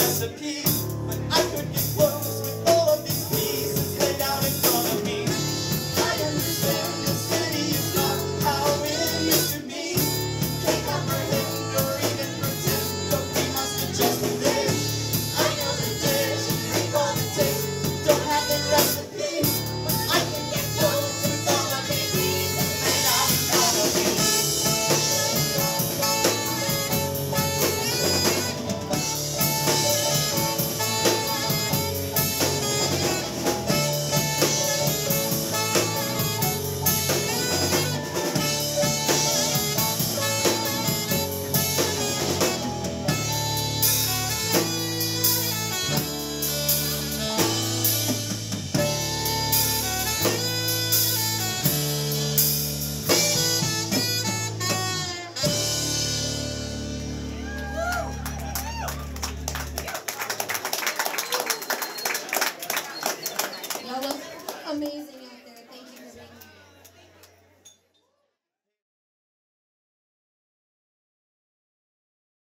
recipe.